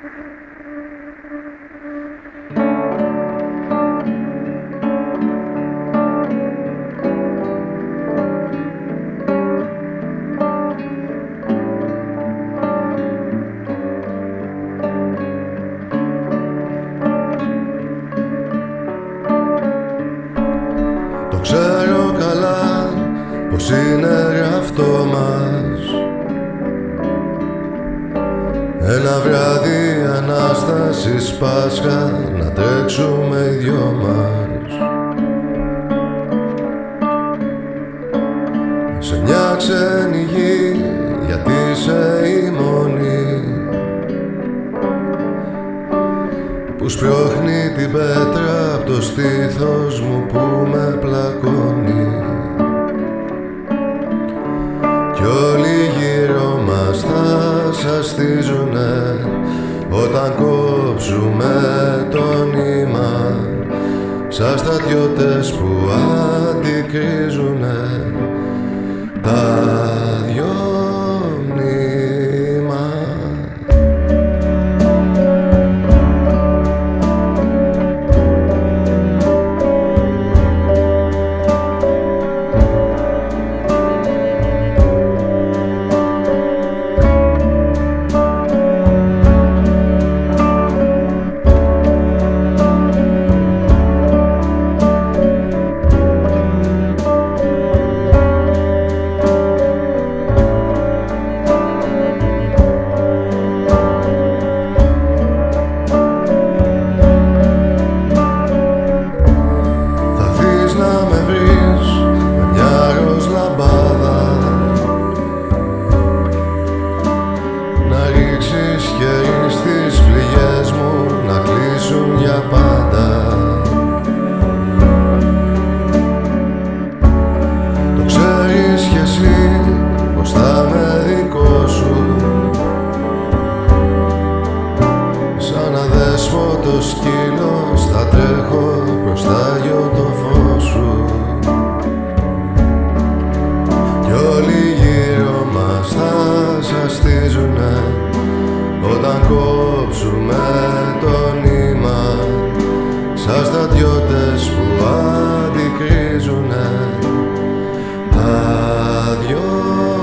Το ξέρω καλά πως είναι γραφτό μας. Ένα βράδυ ανάστασης Πάσχα να τρέξουμε οι δυο μας. Σε μια ξένη γη γιατί είσαι η μόνη Που σπρώχνει την πέτρα από το στήθος μου που με πλακώνει. Κι όλοι γύρω μας θα σας όταν κόψουμε το νήμα. Σαν στρατιώτες που αντικρίζουνε τα χέρι στις πληγές μου να κλείσουν για πάντα. Το ξέρεις κι εσύ πως θα με δικό σου. Σαν αδέσποτο σκύλος θα τρέχω προς τα το φως σου. Κι όλοι γύρω μας θα σας στήσουν κόψουμε το νήμα σαν στρατιώτες που αντικρίζουνε. Άδειο